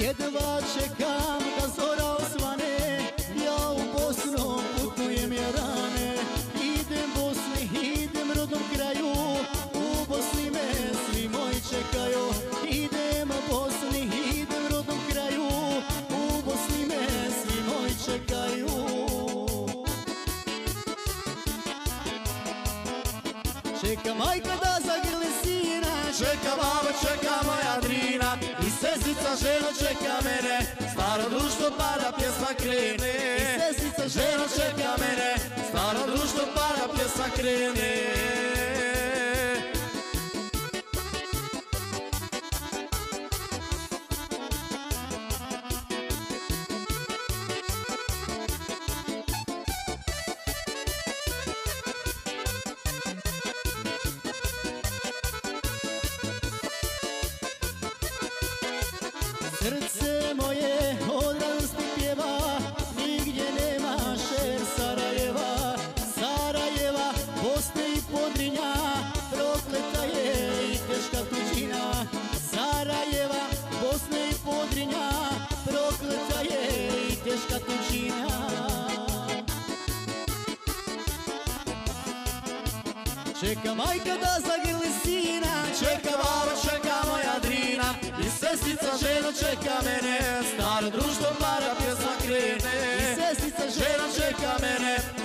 Jedva čekam da zora osvane. Ja u Bosnu putujem je rane. Idem Bosni, idem rodnom kraju. U Bosni me svi moji čekaju. Idem Bosni, idem rodnom kraju. U Bosni me svi moji čekaju. Čeka majka da zagrli sina Čeka baba, čeka moja drina. I sesica ženo čeka mene. Staro društvo pada, pjesma krene. I sesica ženo čeka mene. Staro društvo pada, pjesma krene Srce moje od radosti pjeva Nigdje nema šer Sarajeva. Sarajeva, Bosne i Podrinja Prokleta je i teška tuđina. Sarajeva, Bosne i Podrinja Prokleta je i teška tuđina Čeka majka da zagrli sina Čeka baba, čeka moja drina. I sestica ženo čeka mene. Staro društvo pada, pjesma krene. I sestica Žena čeka mene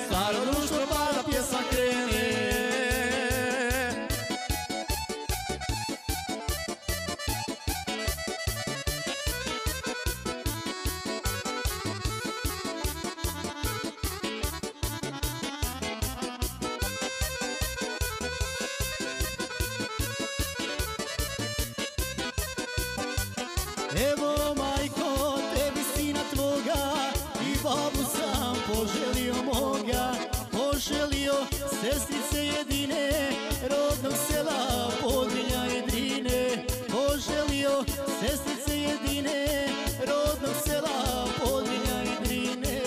Evo majko, tebi sina tvoga I babu sam poželio moga. Poželio sestrice jedine Rodnog sela Podrinja i Drine. Poželio sestrice jedine Rodnog sela Podrinja i Drine.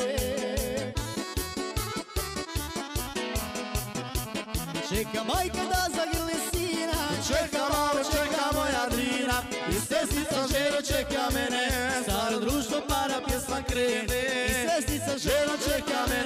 Čeka majka da zagrli ženo čeka mene. Staro društvo para, pjesma krene. I sestica Ženo čeka mene